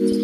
Mm-hmm.